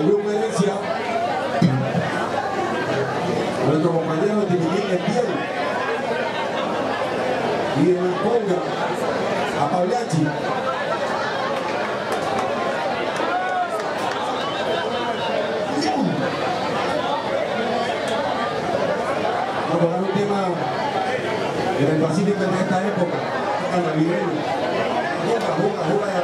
el grupo Herencia, a nuestro compañero Timilín Estiel y en la conga a Pabliachi. Vamos a un tema en el Pacífico en esta época, a navideño. Juga, juga, juga de